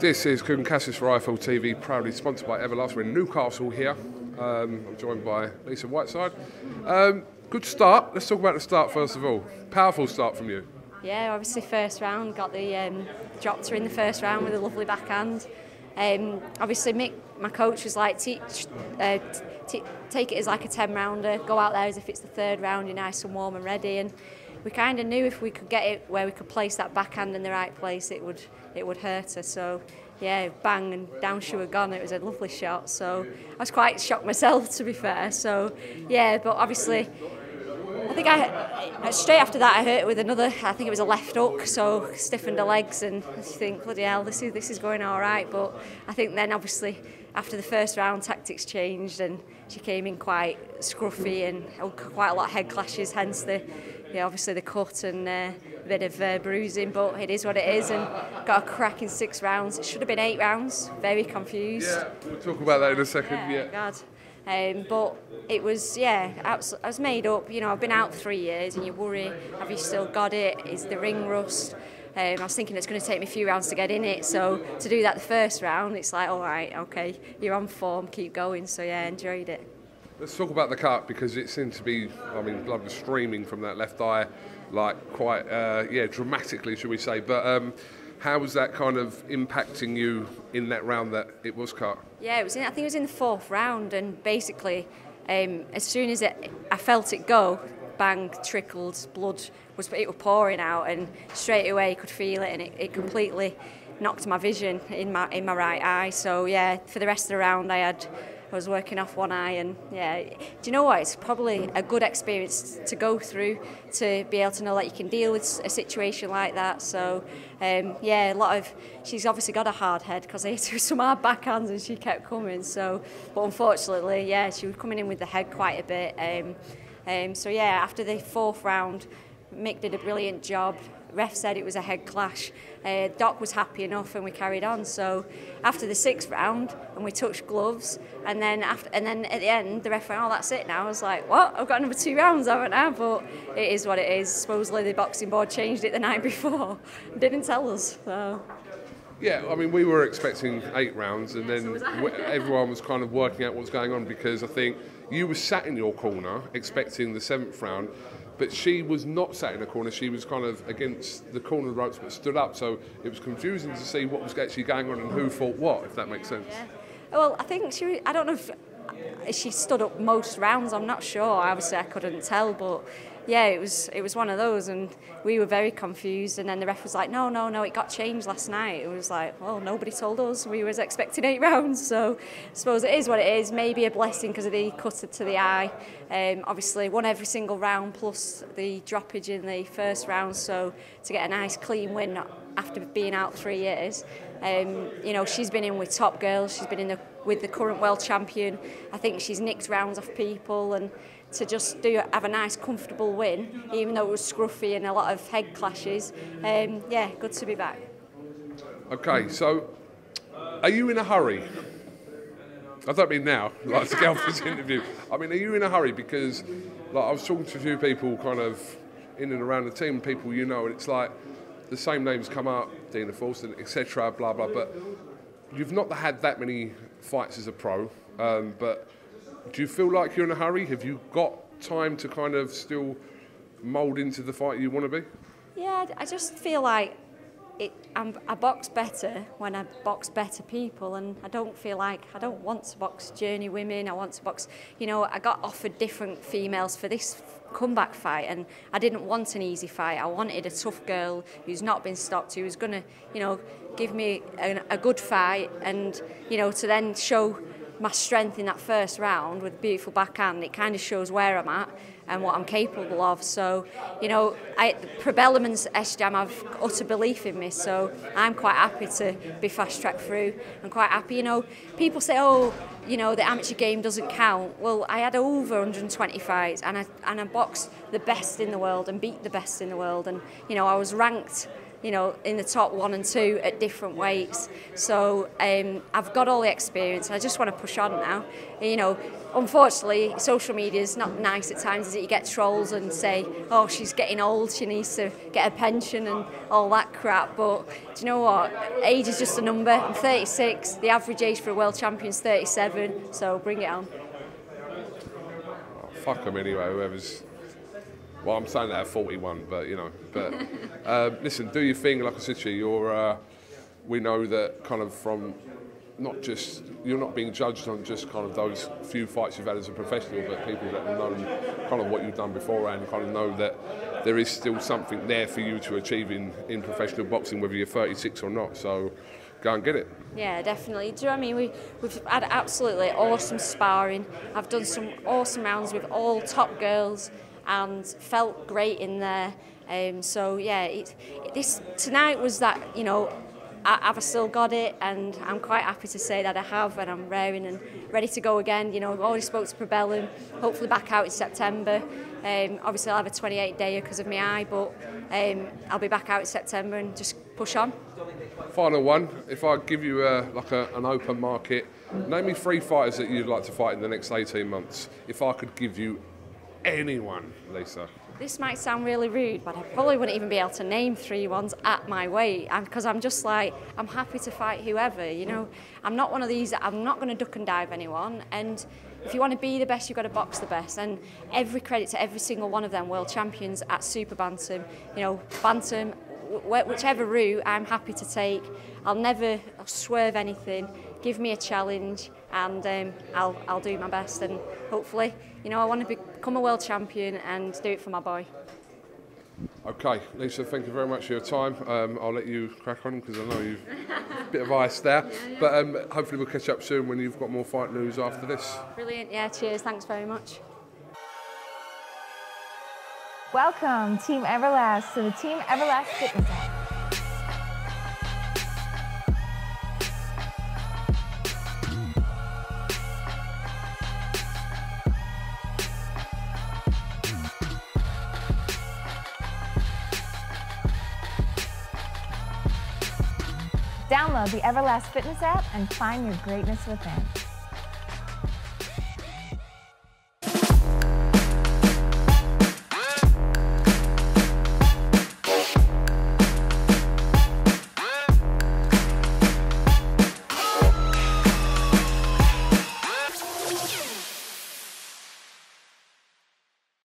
This is Kugan Cassius for IFL TV, proudly sponsored by Everlast. We're in Newcastle here. Um, I'm joined by Lisa Whiteside. Um, good start. Let's talk about the start first of all. Powerful start from you. Yeah, obviously first round, got the um, dropped her in the first round with a lovely backhand. Um, obviously Mick, my coach, was like, teach, uh, take it as like a 10 rounder, go out there as if it's the third round, you're nice and warm and ready. And we kind of knew if we could get it where we could place that backhand in the right place, it would it would hurt her. So yeah, bang and down she were gone. It was a lovely shot. So I was quite shocked myself, to be fair. So yeah, but obviously I think I straight after that I hurt with another. I think it was a left hook, so stiffened her legs, and I think bloody hell, this is this is going all right. But I think then obviously after the first round, tactics changed, and she came in quite scruffy and quite a lot of head clashes. Hence the yeah, obviously the cut and uh, a bit of uh, bruising, but it is what it is, and got a crack in six rounds. It should have been eight rounds. Very confused. Yeah, we'll talk about that in a second. Yeah, yeah. God. Um, but it was, yeah, I was made up. You know, I've been out three years, and you worry, have you still got it? Is the ring rust? Um, I was thinking it's going to take me a few rounds to get in it, so to do that the first round, it's like, all right, okay, you're on form, keep going. So yeah, enjoyed it. Let's talk about the cut because it seemed to be, I mean, blood was streaming from that left eye, like quite, uh, yeah, dramatically, should we say. But um, how was that kind of impacting you in that round that it was cut? Yeah, it was. In, I think it was in the fourth round, and basically, um, as soon as it, I felt it go, bang, trickled, blood was it was pouring out, and straight away could feel it, and it, it completely knocked my vision in my in my right eye. So yeah, for the rest of the round, I had I was working off one eye, and yeah, do you know what? It's probably a good experience to go through to be able to know that you can deal with a situation like that. So, um, yeah, a lot of she's obviously got a hard head because I with some hard backhands and she kept coming. So, but unfortunately, yeah, she was coming in with the head quite a bit. Um, um, so yeah, after the fourth round, Mick did a brilliant job ref said it was a head clash. Uh, Doc was happy enough and we carried on. So after the sixth round and we touched gloves and then after and then at the end the ref went, oh that's it now. I was like, what? I've got another two rounds, haven't I? But it is what it is. Supposedly the boxing board changed it the night before. Didn't tell us. So. Yeah, I mean, we were expecting eight rounds, and then so everyone was kind of working out what's going on because I think you were sat in your corner expecting the seventh round, but she was not sat in a corner. She was kind of against the corner ropes, but stood up. So it was confusing to see what was actually going on and who fought what, if that makes sense. Yeah. Well, I think she. I don't know if she stood up most rounds. I'm not sure. Obviously, I couldn't tell, but yeah, it was it was one of those, and we were very confused. And then the ref was like, "No, no, no, it got changed last night." It was like, "Well, nobody told us. We was expecting eight rounds." So I suppose it is what it is. Maybe a blessing because of the cutter to the eye. Um, obviously, won every single round plus the droppage in the first round. So to get a nice clean win after being out three years. Um, you know, she's been in with top girls. She's been in the, with the current world champion. I think she's nicked rounds off people and to just do have a nice comfortable win even though it was scruffy and a lot of head clashes um, yeah good to be back okay so are you in a hurry I don't mean now like to get off this interview I mean are you in a hurry because like I was talking to a few people kind of in and around the team people you know and it's like the same names come up Dina Forster etc blah blah but you've not had that many fights as a pro um, but do you feel like you're in a hurry? Have you got time to kind of still mould into the fight you want to be? Yeah, I just feel like I'm, I box better when I box better people, and I don't feel like I don't want to box journey women. I want to box, you know, I got offered different females for this comeback fight, and I didn't want an easy fight. I wanted a tough girl who's not been stopped, who was to, you know, give me a, a good fight, and you know, to then show my strength in that first round with a beautiful backhand, it kind of shows where I'm at and what I'm capable of. So, you know, I, Probellum and S-Jam have utter belief in me, so I'm quite happy to be fast-tracked through. I'm quite happy, you know, people say, oh, you know, the amateur game doesn't count. Well, I had over 120 fights and I, and I boxed the best in the world and beat the best in the world. And, you know, I was ranked you know, in the top one and two at different weights. So um, I've got all the experience. I just want to push on now. You know, unfortunately, social media is not nice at times, is it? You get trolls and say, oh, she's getting old, she needs to get a pension and all that crap. But do you know what? Age is just a number. I'm 36. The average age for a world champion is 37. So bring it on. Oh, fuck them anyway, whoever's well, I'm saying that at 41, but you know. But uh, listen, do your thing. Like I said to you, you're. Uh, we know that kind of from not just you're not being judged on just kind of those few fights you've had as a professional, but people that know kind of what you've done before and kind of know that there is still something there for you to achieve in, in professional boxing, whether you're 36 or not. So go and get it. Yeah, definitely. Do you know what I mean? We, we've had absolutely awesome sparring. I've done some awesome rounds with all top girls and felt great in there. Um, so yeah, it, this tonight was that you know I, have still got it, and I'm quite happy to say that I have, and I'm raring and ready to go again. You know, I've already spoke to Probellum, hopefully back out in September. Um, obviously, I'll have a 28 day because of my eye, but um, I'll be back out in September and just push on. Final one. If I give you a, like a, an open market, name me three fighters that you'd like to fight in the next 18 months. If I could give you anyone, Lisa? This might sound really rude, but I probably wouldn't even be able to name three ones at my weight because I'm just like, I'm happy to fight whoever, you know. I'm not one of these, I'm not going to duck and dive anyone. And if you want to be the best, you've got to box the best. And every credit to every single one of them world champions at Super Bantam. You know, Bantam, whichever route, I'm happy to take. I'll never swerve anything. Give me a challenge and um, I'll, I'll do my best and hopefully, you know, I want to become a world champion and do it for my boy. Okay, Lisa, thank you very much for your time. Um, I'll let you crack on because I know you've a bit of ice there. Yeah, yeah. But um, hopefully we'll catch up soon when you've got more fight news after this. Brilliant, yeah, cheers, thanks very much. Welcome, Team Everlast, to the Team Everlast Fitness app. Download the Everlast Fitness app and find your greatness within.